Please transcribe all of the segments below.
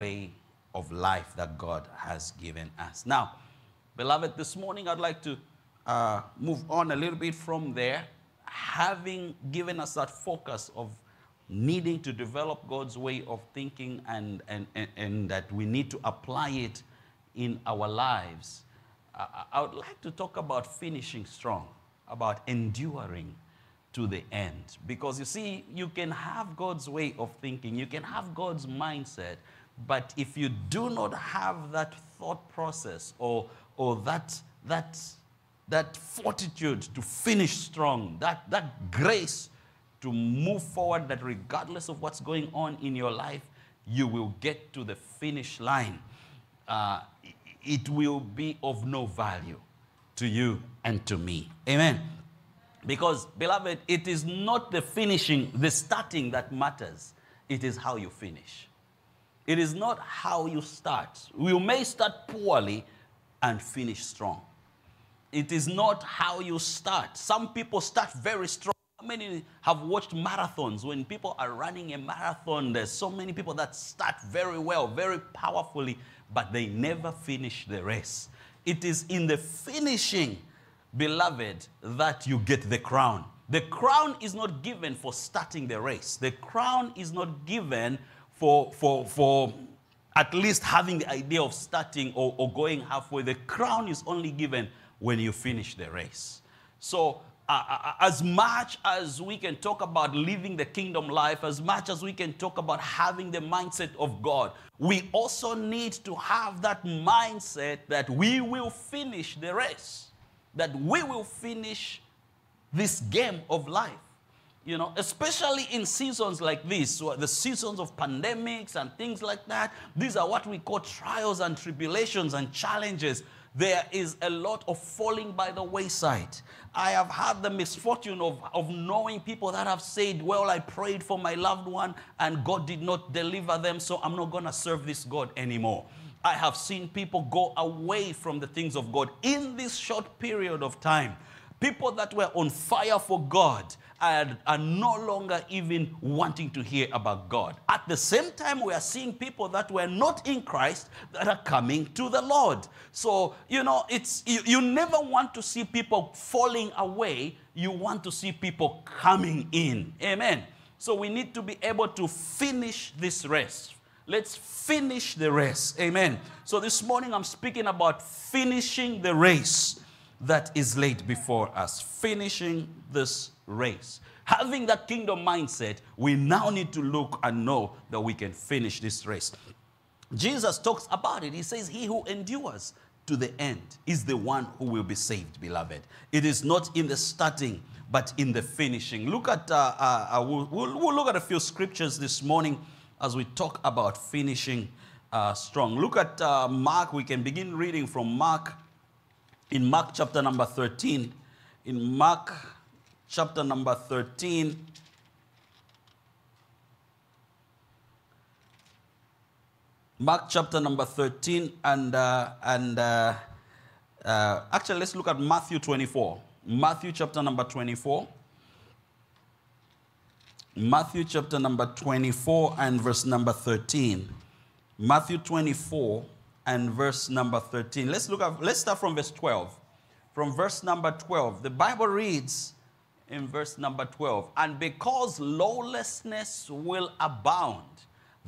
way of life that God has given us. Now, beloved, this morning I'd like to uh, move on a little bit from there, having given us that focus of needing to develop God's way of thinking and, and, and, and that we need to apply it in our lives. I, I would like to talk about finishing strong, about enduring to the end. Because you see, you can have God's way of thinking, you can have God's mindset, but if you do not have that thought process or, or that, that, that fortitude to finish strong, that, that grace to move forward, that regardless of what's going on in your life, you will get to the finish line. Uh, it will be of no value to you and to me. Amen. Because, beloved, it is not the finishing, the starting that matters, it is how you finish. It is not how you start. You may start poorly and finish strong. It is not how you start. Some people start very strong. How many have watched marathons? When people are running a marathon, there's so many people that start very well, very powerfully, but they never finish the race. It is in the finishing, beloved, that you get the crown. The crown is not given for starting the race. The crown is not given for, for, for at least having the idea of starting or, or going halfway. The crown is only given when you finish the race. So, uh, as much as we can talk about living the kingdom life, as much as we can talk about having the mindset of God, we also need to have that mindset that we will finish the race, that we will finish this game of life you know, especially in seasons like this, the seasons of pandemics and things like that. These are what we call trials and tribulations and challenges. There is a lot of falling by the wayside. I have had the misfortune of, of knowing people that have said, Well, I prayed for my loved one and God did not deliver them, so I'm not going to serve this God anymore. I have seen people go away from the things of God in this short period of time. People that were on fire for God are, are no longer even wanting to hear about God. At the same time, we are seeing people that were not in Christ that are coming to the Lord. So, you know, it's you, you never want to see people falling away, you want to see people coming in. Amen. So we need to be able to finish this race. Let's finish the race. Amen. So this morning I'm speaking about finishing the race that is laid before us. Finishing this race. Having that kingdom mindset, we now need to look and know that we can finish this race. Jesus talks about it. He says, He who endures to the end is the one who will be saved, beloved. It is not in the starting, but in the finishing. Look at, uh, uh, uh we'll, we'll, look at a few scriptures this morning as we talk about finishing uh, strong. Look at uh, Mark. We can begin reading from Mark in Mark chapter number 13. In Mark chapter number 13. Mark chapter number 13, and, uh, and uh, uh, actually, let's look at Matthew 24. Matthew chapter number 24. Matthew chapter number 24 and verse number 13. Matthew 24 and verse number 13. Let's look at, let's start from verse 12. From verse number 12, the Bible reads, in verse number 12. And because lawlessness will abound,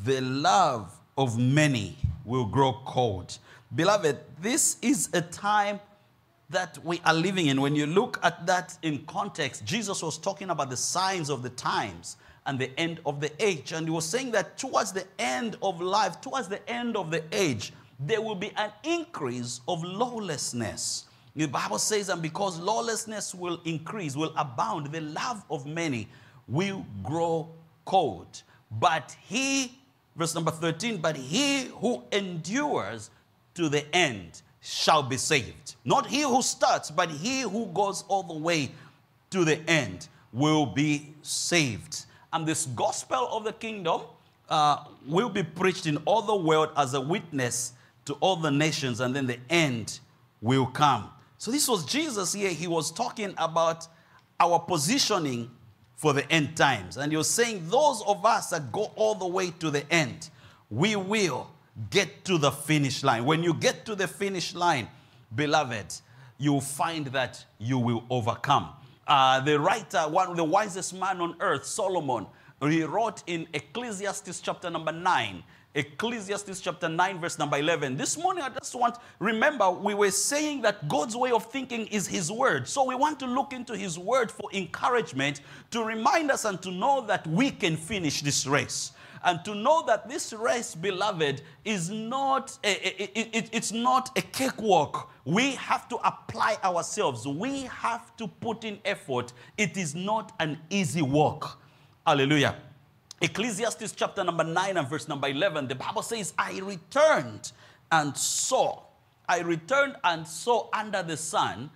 the love of many will grow cold. Beloved, this is a time that we are living in. When you look at that in context, Jesus was talking about the signs of the times and the end of the age. And he was saying that towards the end of life, towards the end of the age, there will be an increase of lawlessness. The Bible says, and because lawlessness will increase, will abound, the love of many will grow cold. But he, verse number 13, but he who endures to the end shall be saved. Not he who starts, but he who goes all the way to the end will be saved. And this gospel of the kingdom uh, will be preached in all the world as a witness to all the nations, and then the end will come. So this was Jesus here. He was talking about our positioning for the end times. And was saying, those of us that go all the way to the end, we will get to the finish line. When you get to the finish line, beloved, you'll find that you will overcome. Uh, the writer, one of the wisest man on earth, Solomon, he wrote in Ecclesiastes chapter number 9, Ecclesiastes chapter 9, verse number 11. This morning, I just want, remember, we were saying that God's way of thinking is His word. So we want to look into His word for encouragement to remind us and to know that we can finish this race. And to know that this race, beloved, is not a, it, it, it's not a cakewalk. We have to apply ourselves. We have to put in effort. It is not an easy walk. Hallelujah. Ecclesiastes chapter number 9 and verse number 11, the Bible says, I returned and saw, I returned and saw under the sun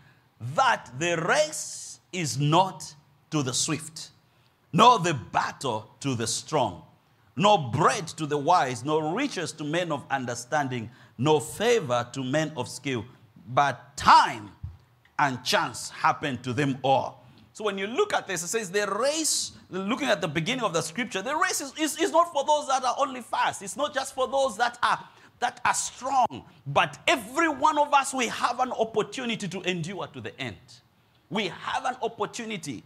that the race is not to the swift, nor the battle to the strong, nor bread to the wise, nor riches to men of understanding, nor favor to men of skill, but time and chance happen to them all. So when you look at this, it says the race, looking at the beginning of the scripture, the race is, is, is not for those that are only fast. It's not just for those that are that are strong. But every one of us, we have an opportunity to endure to the end. We have an opportunity,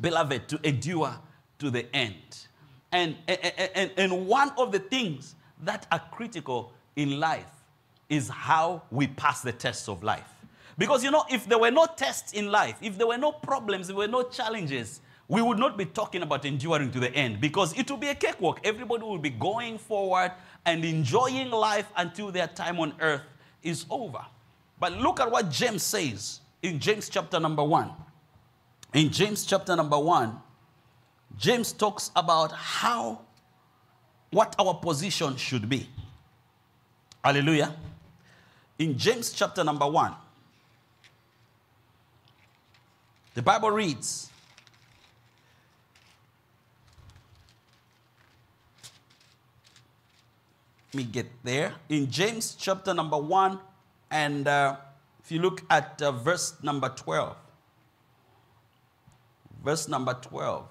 beloved, to endure to the end. And, and, and, one of the things that are critical in life is how we pass the tests of life. Because you know, if there were no tests in life, if there were no problems, there were no challenges, we would not be talking about enduring to the end because it will be a cakewalk. Everybody will be going forward and enjoying life until their time on earth is over. But look at what James says in James chapter number one. In James chapter number one, James talks about how, what our position should be. Hallelujah. In James chapter number one, The Bible reads, me get there. In James chapter number 1, and uh, if you look at uh, verse number 12, verse number 12,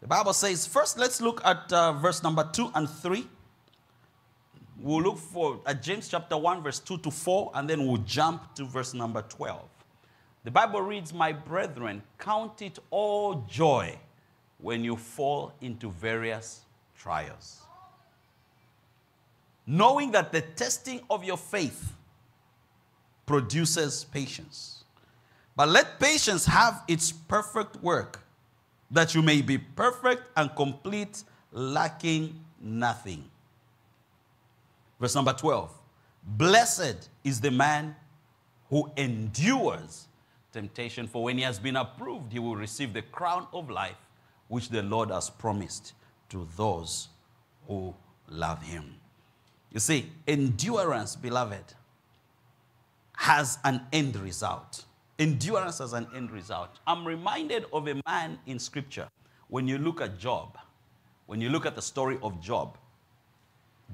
the Bible says, first let's look at uh, verse number 2 and 3. We'll look for at James chapter 1, verse 2 to 4, and then we'll jump to verse number 12. The Bible reads, My brethren, count it all joy when you fall into various trials. Knowing that the testing of your faith produces patience. But let patience have its perfect work, that you may be perfect and complete, lacking nothing. Verse number 12 Blessed is the man who endures temptation, for when he has been approved, he will receive the crown of life which the Lord has promised to those who love him. You see, endurance, beloved, has an end result. Endurance has an end result. I'm reminded of a man in scripture when you look at Job, when you look at the story of Job.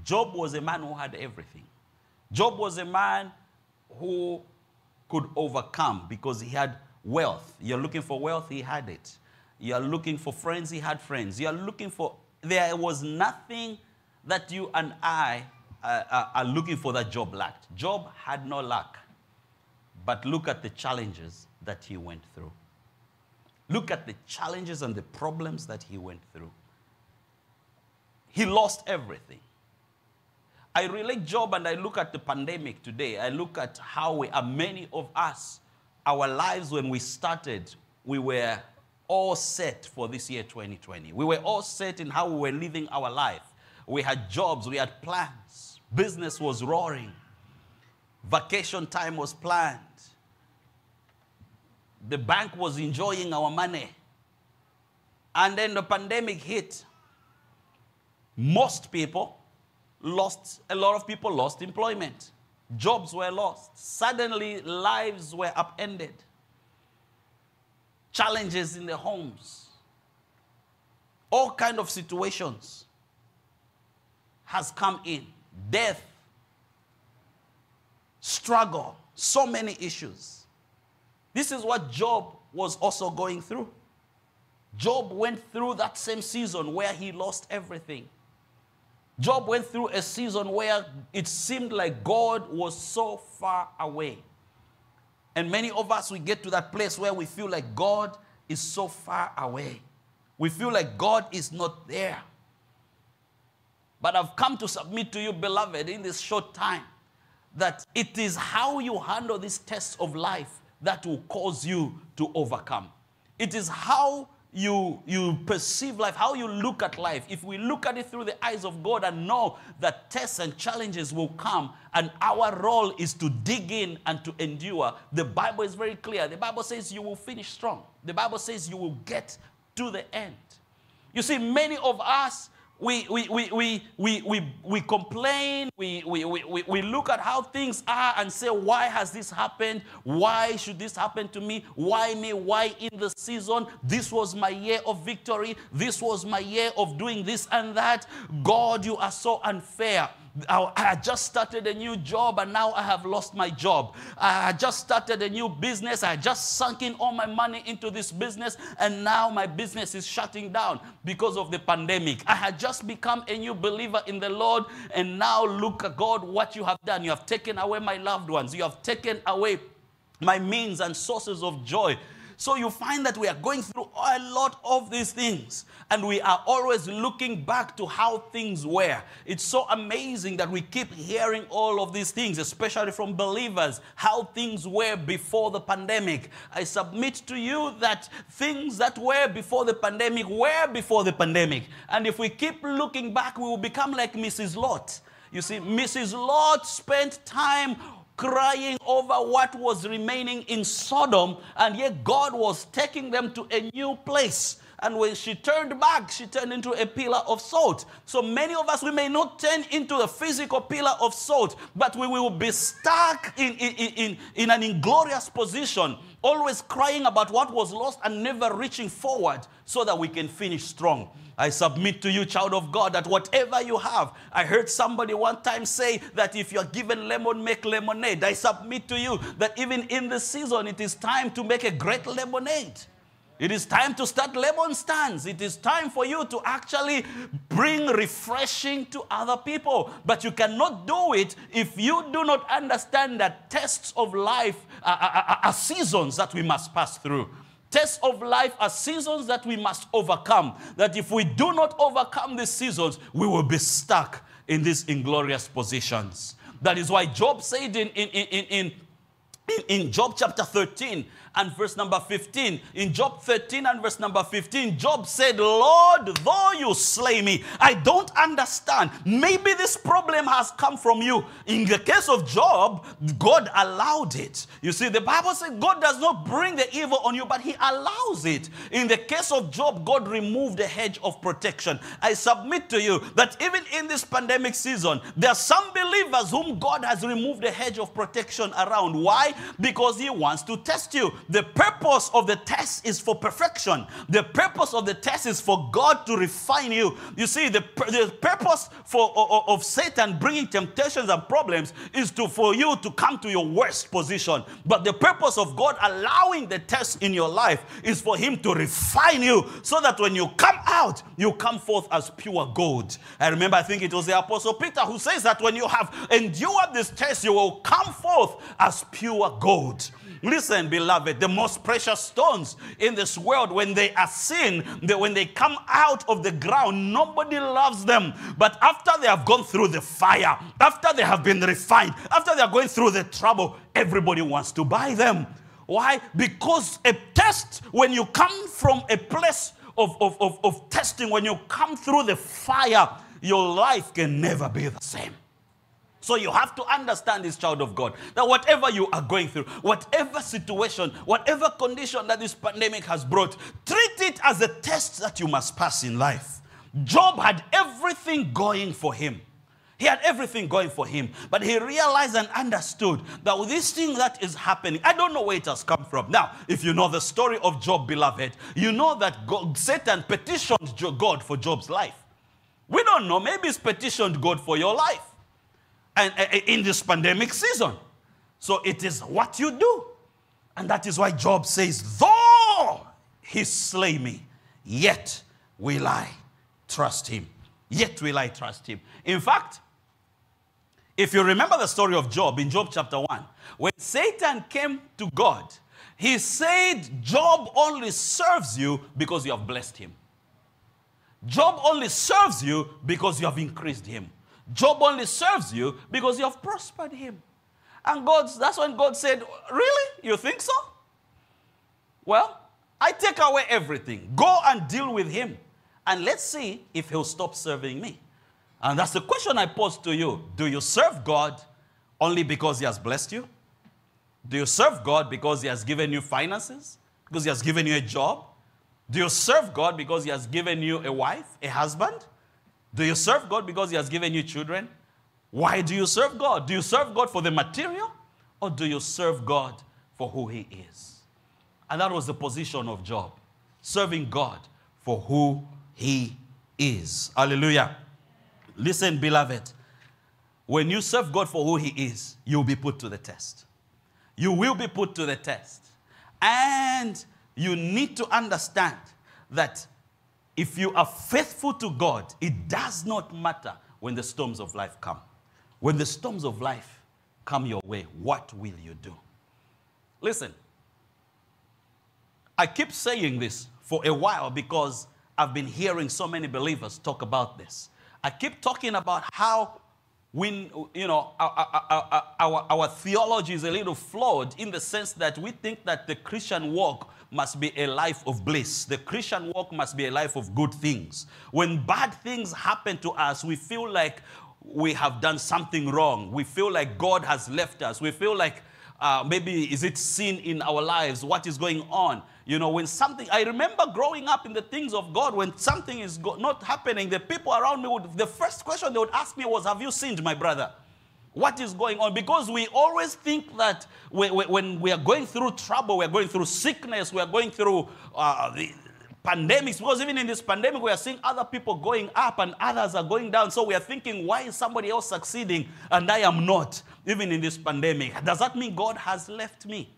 Job was a man who had everything. Job was a man who could overcome because he had wealth. You're looking for wealth, he had it. You're looking for friends, he had friends. You're looking for, there was nothing that you and I uh, uh are looking for that Job lacked. Job had no luck. But look at the challenges that he went through. Look at the challenges and the problems that he went through. He lost everything. I relate Job and I look at the pandemic today. I look at how we are, many of us, our lives when we started, we were all set for this year 2020. We were all set in how we were living our life. We had jobs, we had plans, business was roaring, vacation time was planned, the bank was enjoying our money. And then the pandemic hit. Most people, lost, a lot of people lost employment. Jobs were lost. Suddenly, lives were upended. Challenges in the homes. All kind of situations has come in. Death, struggle, so many issues. This is what Job was also going through. Job went through that same season where he lost everything. Job went through a season where it seemed like God was so far away. And many of us, we get to that place where we feel like God is so far away. We feel like God is not there. But I've come to submit to you, beloved, in this short time, that it is how you handle these tests of life that will cause you to overcome. It is how you, you perceive life, how you look at life. If we look at it through the eyes of God and know that tests and challenges will come, and our role is to dig in and to endure, the Bible is very clear. The Bible says you will finish strong, the Bible says you will get to the end. You see, many of us, we, we, we, we, we, we, we complain, we, we, we, we look at how things are and say, why has this happened? Why should this happen to me? Why me? Why in the season? This was my year of victory. This was my year of doing this and that. God, you are so unfair. I just started a new job and now I have lost my job. I just started a new business. I just sunk in all my money into this business and now my business is shutting down because of the pandemic. I had just become a new believer in the Lord and now look at God what you have done. You have taken away my loved ones. You have taken away my means and sources of joy. So you find that we are going through a lot of these things and we are always looking back to how things were. It's so amazing that we keep hearing all of these things, especially from believers, how things were before the pandemic. I submit to you that things that were before the pandemic were before the pandemic. And if we keep looking back, we will become like Mrs. Lot. You see, Mrs. Lot spent time crying over what was remaining in Sodom, and yet God was taking them to a new place. And when she turned back, she turned into a pillar of salt. So many of us, we may not turn into a physical pillar of salt, but we will be stuck in, in, in, in an inglorious position, always crying about what was lost and never reaching forward so that we can finish strong. I submit to you, child of God, that whatever you have, I heard somebody one time say that if you're given lemon, make lemonade. I submit to you that even in this season, it is time to make a great lemonade. It is time to start lemon stands. It is time for you to actually bring refreshing to other people. But you cannot do it if you do not understand that tests of life are, are, are seasons that we must pass through. Tests of life are seasons that we must overcome. That if we do not overcome these seasons, we will be stuck in these inglorious positions. That is why Job said in, in, in, in, in Job chapter 13, and verse number 15. In Job 13 and verse number 15, Job said, Lord, though you slay me, I don't understand. Maybe this problem has come from you. In the case of Job, God allowed it. You see, the Bible says God does not bring the evil on you, but He allows it. In the case of Job, God removed the hedge of protection. I submit to you that even in this pandemic season, there are some believers whom God has removed the hedge of protection around. Why? Because He wants to test you. The purpose of the test is for perfection. The purpose of the test is for God to refine you. You see, the, the purpose for, of, of Satan bringing temptations and problems is to, for you to come to your worst position. But the purpose of God allowing the test in your life is for Him to refine you so that when you come out, you come forth as pure gold. I remember, I think it was the Apostle Peter who says that when you have endured this test, you will come forth as pure gold. Listen, beloved, the most precious stones in this world, when they are seen, when they come out of the ground, nobody loves them. But after they have gone through the fire, after they have been refined, after they are going through the trouble, everybody wants to buy them. Why? Because a test, when you come from a place of, of, of, of testing, when you come through the fire, your life can never be the same. So you have to understand this child of God that whatever you are going through, whatever situation, whatever condition that this pandemic has brought, treat it as a test that you must pass in life. Job had everything going for him. He had everything going for him, but he realized and understood that with this thing that is happening, I don't know where it has come from. Now, if you know the story of Job, beloved, you know that God, Satan petitioned God for Job's life. We don't know. Maybe he's petitioned God for your life and, uh, uh, in this pandemic season. So it is what you do. And that is why Job says, though he slay me, yet will I trust him. Yet will I trust him. In fact, if you remember the story of Job in Job chapter 1, when Satan came to God, he said, Job only serves you because you have blessed him. Job only serves you because you have increased him. Job only serves you because you have prospered him. And God, that's when God said, Really? You think so? Well, I take away everything. Go and deal with him. And let's see if he'll stop serving me. And that's the question I pose to you. Do you serve God only because he has blessed you? Do you serve God because he has given you finances? Because he has given you a job? Do you serve God because he has given you a wife, a husband? Do you serve God because he has given you children? Why do you serve God? Do you serve God for the material or do you serve God for who he is? And that was the position of Job, serving God for who he is. Hallelujah. Listen, beloved, when you serve God for who he is, you'll be put to the test. You will be put to the test. And you need to understand that if you are faithful to God, it does not matter when the storms of life come. When the storms of life come your way, what will you do? Listen, I keep saying this for a while because I've been hearing so many believers talk about this. I keep talking about how when you know our, our, our, our, theology is a little flawed in the sense that we think that the christian walk must be a life of bliss. The christian walk must be a life of good things. When bad things happen to us we feel like we have done something wrong. We feel like god has left us. We feel like uh, maybe is it sin in our lives? What is going on you know, when something, I remember growing up in the things of God, when something is go, not happening, the people around me would, the first question they would ask me was, Have you sinned, my brother? What is going on? Because we always think that we, we, when we are going through trouble, we are going through sickness, we are going through uh, the pandemics, because even in this pandemic, we are seeing other people going up and others are going down. So we are thinking, why is somebody else succeeding and I am not, even in this pandemic? Does that mean God has left me?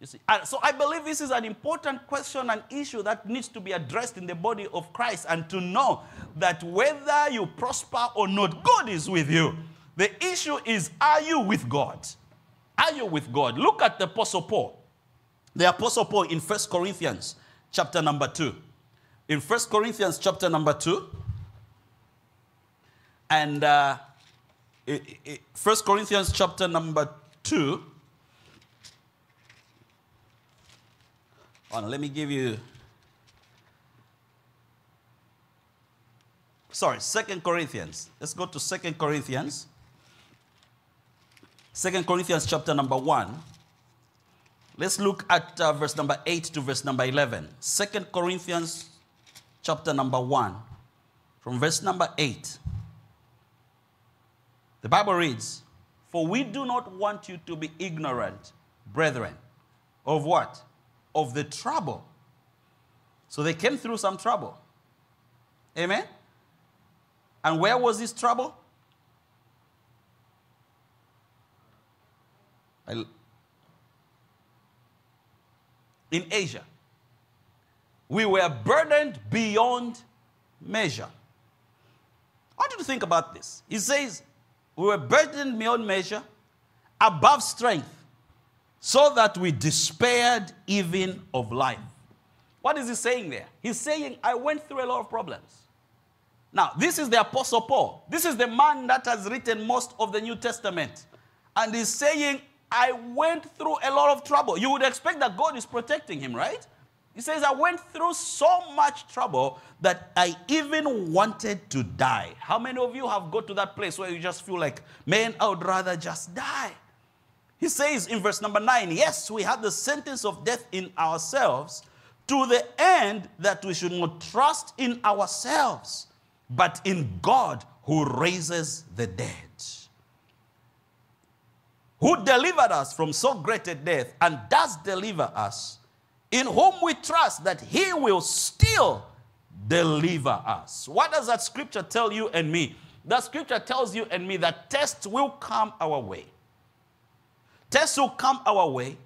You see, so I believe this is an important question and issue that needs to be addressed in the body of Christ and to know that whether you prosper or not, God is with you. The issue is, are you with God? Are you with God? Look at the Apostle Paul. The Apostle Paul in First Corinthians chapter number 2. In First Corinthians chapter number 2, and uh, 1 Corinthians chapter number 2, On, let me give you. Sorry, Second Corinthians. Let's go to Second Corinthians. Second Corinthians chapter number 1. Let's look at uh, verse number 8 to verse number 11. Second Corinthians chapter number 1 from verse number 8. The Bible reads, For we do not want you to be ignorant, brethren, of what? Of the trouble. So they came through some trouble. Amen? And where was this trouble? In Asia. We were burdened beyond measure. I want you to think about this. He says, We were burdened beyond measure, above strength so that we despaired even of life. What is he saying there? He's saying, I went through a lot of problems. Now, this is the Apostle Paul. This is the man that has written most of the New Testament. And he's saying, I went through a lot of trouble. You would expect that God is protecting him, right? He says, I went through so much trouble that I even wanted to die. How many of you have got to that place where you just feel like, man, I would rather just die? He says in verse number 9, Yes, we had the sentence of death in ourselves to the end that we should not trust in ourselves, but in God who raises the dead. Who delivered us from so great a death and does deliver us, in whom we trust that he will still deliver us. What does that scripture tell you and me? That scripture tells you and me that tests will come our way. Tests will come our way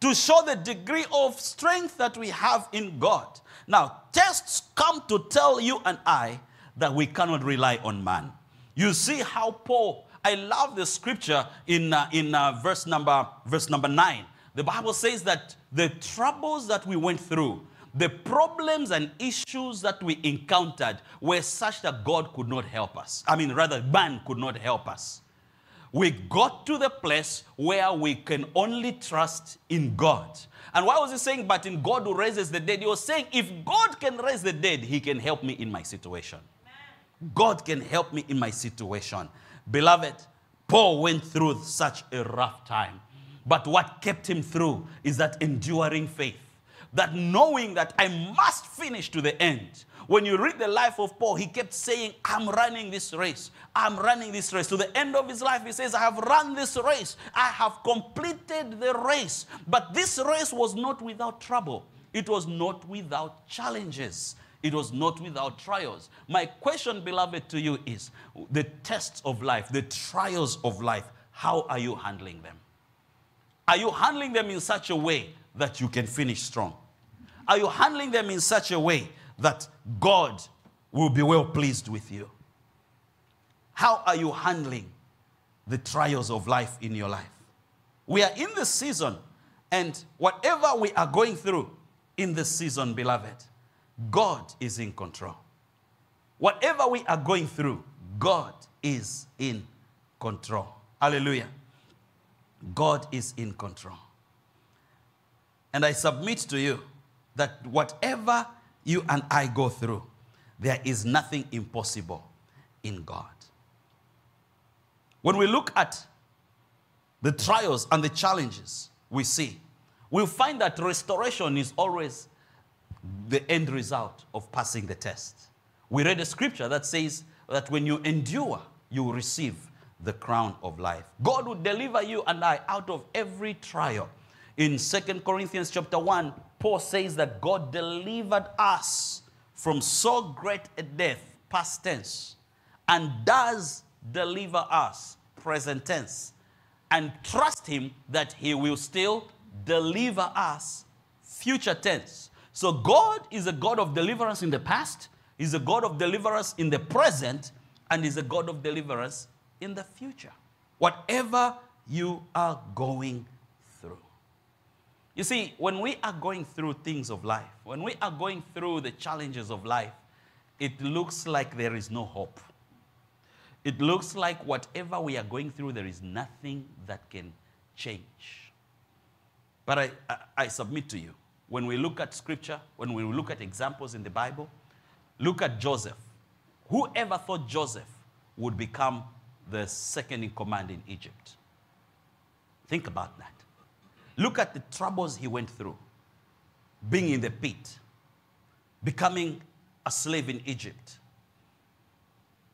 to show the degree of strength that we have in God. Now, tests come to tell you and I that we cannot rely on man. You see how Paul, I love the scripture in, uh, in uh, verse, number, verse number 9. The Bible says that the troubles that we went through, the problems and issues that we encountered were such that God could not help us. I mean, rather, man could not help us. We got to the place where we can only trust in God. And why was he saying, but in God who raises the dead? He was saying, if God can raise the dead, he can help me in my situation. Amen. God can help me in my situation. Beloved, Paul went through such a rough time. But what kept him through is that enduring faith that knowing that I must finish to the end. When you read the life of Paul, he kept saying, I'm running this race. I'm running this race. To the end of his life, he says, I have run this race. I have completed the race. But this race was not without trouble, it was not without challenges. It was not without trials. My question, beloved, to you is the tests of life, the trials of life, how are you handling them? Are you handling them in such a way that you can finish strong? Are you handling them in such a way that God will be well pleased with you? How are you handling the trials of life in your life? We are in this season, and whatever we are going through in this season, beloved, God is in control. Whatever we are going through, God is in control. Hallelujah. God is in control. And I submit to you that whatever you and I go through, there is nothing impossible in God. When we look at the trials and the challenges we see, we'll find that restoration is always the end result of passing the test. We read a scripture that says that when you endure, you receive the crown of life. God will deliver you and I out of every trial in Second Corinthians chapter 1, Paul says that God delivered us from so great a death, past tense, and does deliver us, present tense, and trust Him that He will still deliver us, future tense. So God is a God of deliverance in the past, He's a God of deliverance in the present, and He's a God of deliverance in the future. Whatever you are going you see, when we are going through things of life, when we are going through the challenges of life, it looks like there is no hope. It looks like whatever we are going through, there is nothing that can change. But I, I, I submit to you, when we look at scripture, when we look at examples in the Bible, look at Joseph. Whoever thought Joseph would become the second in command in Egypt? Think about that. Look at the troubles he went through being in the pit, becoming a slave in Egypt,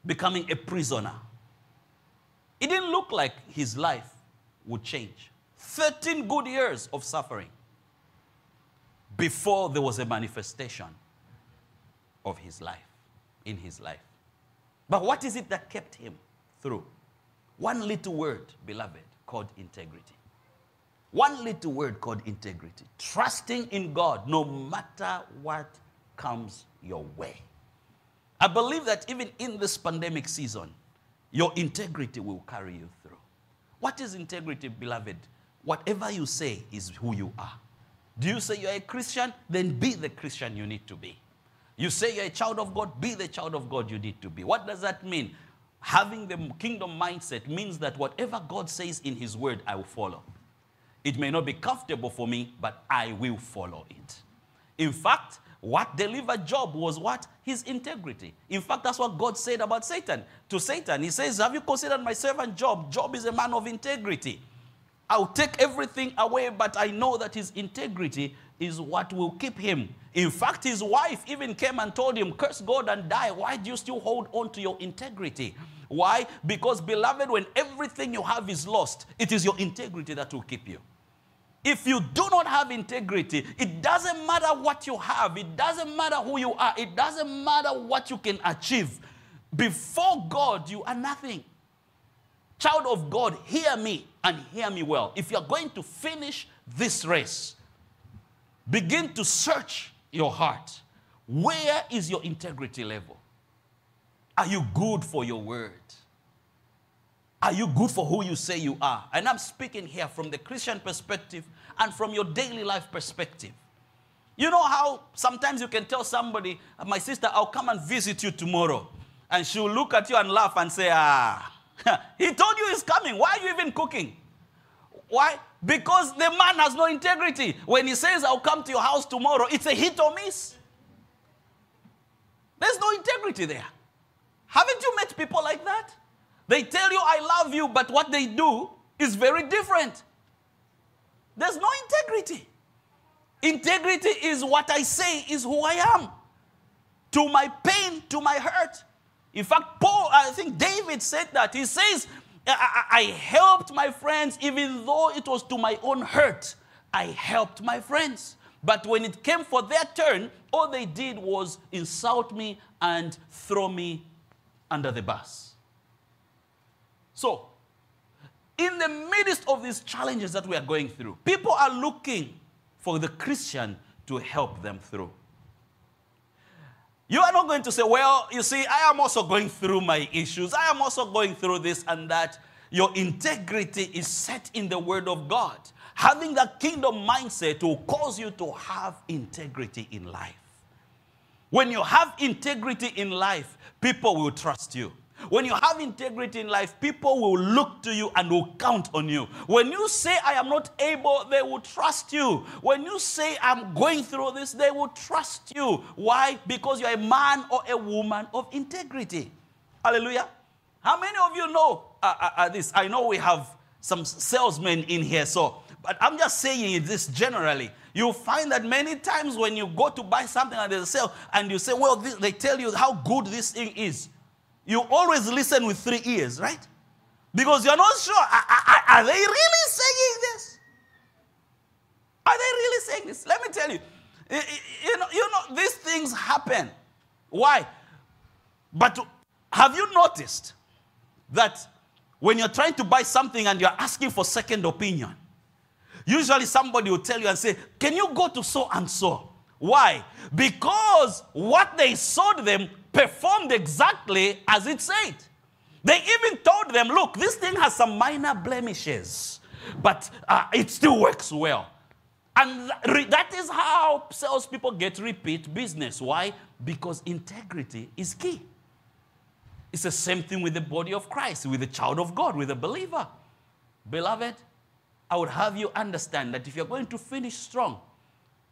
becoming a prisoner. It didn't look like his life would change. 13 good years of suffering before there was a manifestation of his life, in his life. But what is it that kept him through? One little word, beloved, called integrity. One little word called integrity. Trusting in God no matter what comes your way. I believe that even in this pandemic season, your integrity will carry you through. What is integrity, beloved? Whatever you say is who you are. Do you say you're a Christian? Then be the Christian you need to be. You say you're a child of God? Be the child of God you need to be. What does that mean? Having the kingdom mindset means that whatever God says in His word, I will follow. It may not be comfortable for me, but I will follow it. In fact, what delivered Job was what? His integrity. In fact, that's what God said about Satan. To Satan, he says, Have you considered my servant Job? Job is a man of integrity. I'll take everything away, but I know that his integrity is what will keep him. In fact, his wife even came and told him, Curse God and die. Why do you still hold on to your integrity? Why? Because, beloved, when everything you have is lost, it is your integrity that will keep you. If you do not have integrity, it doesn't matter what you have, it doesn't matter who you are, it doesn't matter what you can achieve. Before God, you are nothing. Child of God, hear me and hear me well. If you're going to finish this race, begin to search your heart. Where is your integrity level? Are you good for your word? Are you good for who you say you are? And I'm speaking here from the Christian perspective and from your daily life perspective. You know how sometimes you can tell somebody, My sister, I'll come and visit you tomorrow. And she'll look at you and laugh and say, Ah, he told you he's coming. Why are you even cooking? Why? Because the man has no integrity. When he says, I'll come to your house tomorrow, it's a hit or miss. There's no integrity there. Haven't you met people like that? They tell you, I love you, but what they do is very different. There's no integrity. Integrity is what I say is who I am. To my pain, to my hurt. In fact, Paul, I think David said that. He says, I, I, helped my friends even though it was to my own hurt. I helped my friends. But when it came for their turn, all they did was insult me and throw me under the bus. So, in the midst of these challenges that we are going through, people are looking for the Christian to help them through. You are not going to say, Well, you see, I am also going through my issues. I am also going through this and that. Your integrity is set in the Word of God. Having that kingdom mindset will cause you to have integrity in life. When you have integrity in life, people will trust you. When you have integrity in life, people will look to you and will count on you. When you say, I am not able, they will trust you. When you say, I'm going through this, they will trust you. Why? Because you're a man or a woman of integrity. Hallelujah. How many of you know uh, uh, uh, this? I know we have some salesmen in here, so, but I'm just saying this generally. You'll find that many times when you go to buy something and there's a sale, and you say, Well, this, they tell you how good this thing is you always listen with three ears, right? Because you're not sure. Are, are, they really saying this? Are they really saying this? Let me tell you. You know, you know these things happen. Why? But have you noticed that when you're trying to buy something and you're asking for second opinion, usually somebody will tell you and say, Can you go to so and so? Why? Because what they sold them performed exactly as it said. They even told them, look, this thing has some minor blemishes, but uh, it still works well. And that is how salespeople get repeat business. Why? Because integrity is key. It's the same thing with the body of Christ, with the child of God, with the believer. Beloved, I would have you understand that if you're going to finish strong,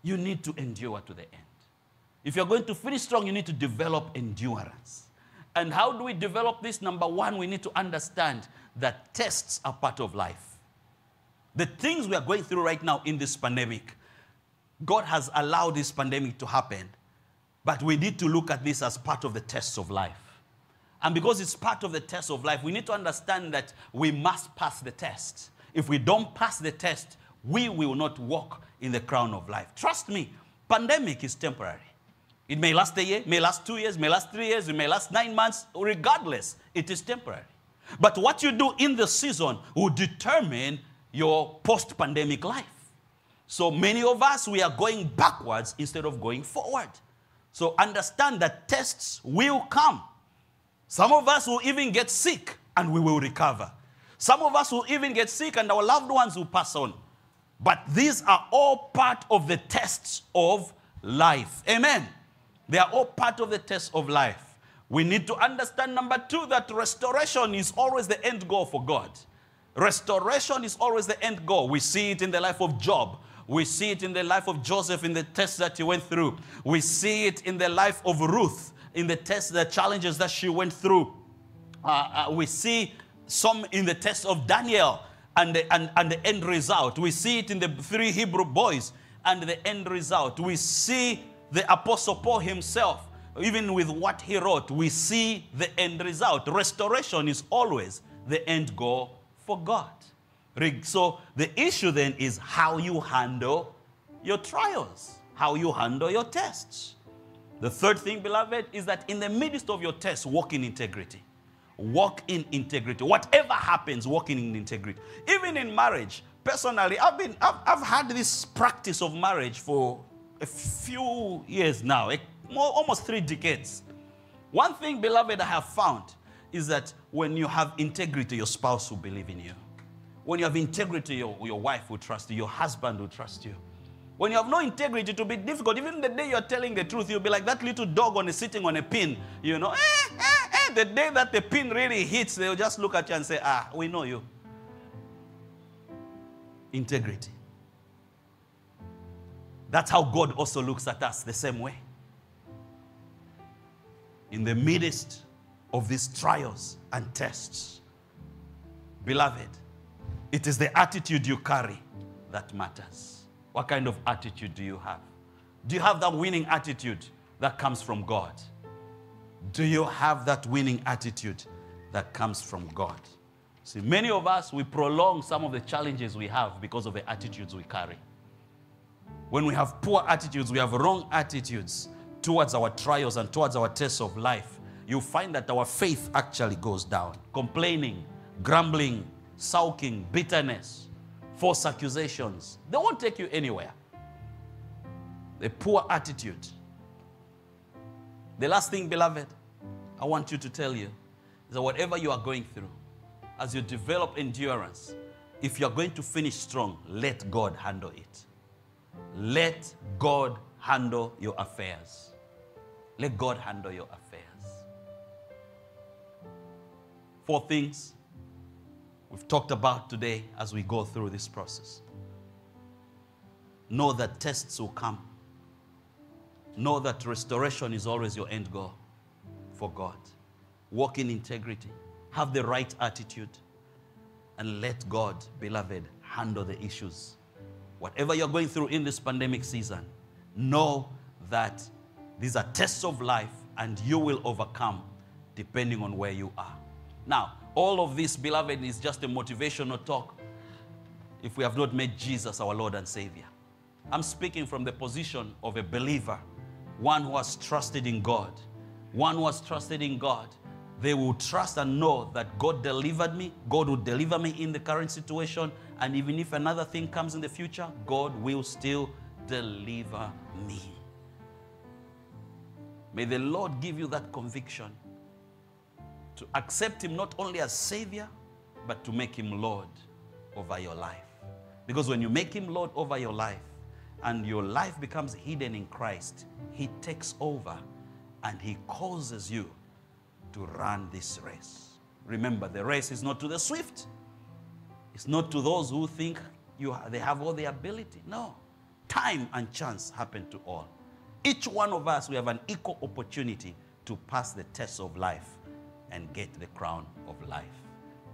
you need to endure to the end. If you're going to finish strong, you need to develop endurance. And how do we develop this? Number one, we need to understand that tests are part of life. The things we are going through right now in this pandemic, God has allowed this pandemic to happen, but we need to look at this as part of the tests of life. And because it's part of the test of life, we need to understand that we must pass the test. If we don't pass the test, we will not walk in the crown of life. Trust me, pandemic is temporary. It may last a year, may last two years, may last three years, it may last nine months. Regardless, it is temporary. But what you do in the season will determine your post pandemic life. So many of us, we are going backwards instead of going forward. So understand that tests will come. Some of us will even get sick and we will recover. Some of us will even get sick and our loved ones will pass on. But these are all part of the tests of life. Amen. They are all part of the test of life. We need to understand, number two, that restoration is always the end goal for God. Restoration is always the end goal. We see it in the life of Job. We see it in the life of Joseph in the test that he went through. We see it in the life of Ruth in the test, the challenges that she went through. Uh, uh, we see some in the test of Daniel and the, and, and the end result. We see it in the three Hebrew boys and the end result. We see the Apostle Paul himself, even with what he wrote, we see the end result. Restoration is always the end goal for God. So the issue then is how you handle your trials, how you handle your tests. The third thing, beloved, is that in the midst of your tests, walk in integrity. Walk in integrity. Whatever happens, walk in integrity. Even in marriage, personally, I've been, I've, I've had this practice of marriage for a few years now, a, more, almost three decades. One thing, beloved, I have found is that when you have integrity, your spouse will believe in you. When you have integrity, your, your wife will trust you, your husband will trust you. When you have no integrity, it will be difficult. Even the day you're telling the truth, you'll be like that little dog on a, sitting on a pin. You know, eh, eh, eh. the day that the pin really hits, they'll just look at you and say, ah, we know you. Integrity. That's how God also looks at us the same way. In the midst of these trials and tests, beloved, it is the attitude you carry that matters. What kind of attitude do you have? Do you have that winning attitude that comes from God? Do you have that winning attitude that comes from God? See, many of us, we prolong some of the challenges we have because of the attitudes we carry. When we have poor attitudes, we have wrong attitudes towards our trials and towards our tests of life, you find that our faith actually goes down. Complaining, grumbling, sulking, bitterness, false accusations. They won't take you anywhere. A poor attitude. The last thing, beloved, I want you to tell you is that whatever you are going through, as you develop endurance, if you're going to finish strong, let God handle it. Let God handle your affairs. Let God handle your affairs. Four things we've talked about today as we go through this process. Know that tests will come. Know that restoration is always your end goal for God. Walk in integrity. Have the right attitude. And let God, beloved, handle the issues. Whatever you're going through in this pandemic season, know that these are tests of life and you will overcome depending on where you are. Now, all of this, beloved, is just a motivational talk if we have not made Jesus our Lord and Savior. I'm speaking from the position of a believer, one who has trusted in God. One who has trusted in God. They will trust and know that God delivered me, God will deliver me in the current situation, and even if another thing comes in the future, God will still deliver me. May the Lord give you that conviction to accept Him not only as Savior, but to make Him Lord over your life. Because when you make Him Lord over your life and your life becomes hidden in Christ, He takes over and He causes you to run this race. Remember, the race is not to the swift, it's not to those who think you, they have all the ability. No. Time and chance happen to all. Each one of us, we have an equal opportunity to pass the test of life and get the crown of life.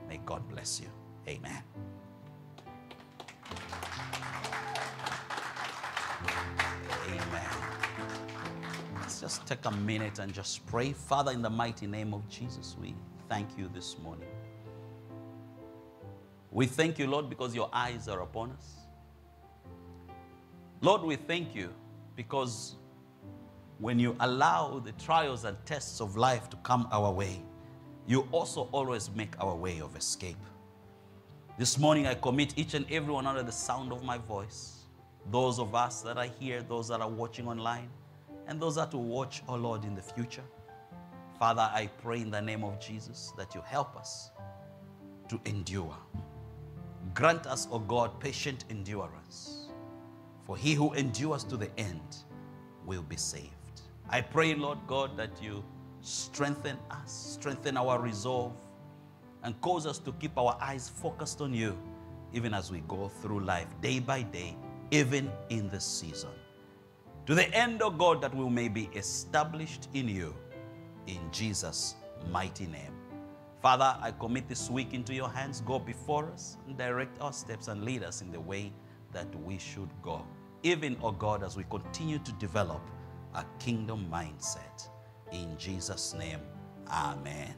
May God bless you. Amen. Amen. Let's just take a minute and just pray. Father, in the mighty name of Jesus, we thank you this morning. We thank you, Lord, because your eyes are upon us. Lord, we thank you because when you allow the trials and tests of life to come our way, you also always make our way of escape. This morning, I commit each and everyone under the sound of my voice. Those of us that are here, those that are watching online, and those that will watch, oh Lord, in the future. Father, I pray in the name of Jesus that you help us to endure. Grant us, O God, patient endurance. For he who endures to the end will be saved. I pray, Lord God, that you strengthen us, strengthen our resolve, and cause us to keep our eyes focused on you, even as we go through life day by day, even in this season. To the end, of God, that we may be established in you, in Jesus' mighty name. Father, I commit this week into your hands. Go before us and direct our steps and lead us in the way that we should go. Even, O oh God, as we continue to develop a kingdom mindset. In Jesus' name, Amen.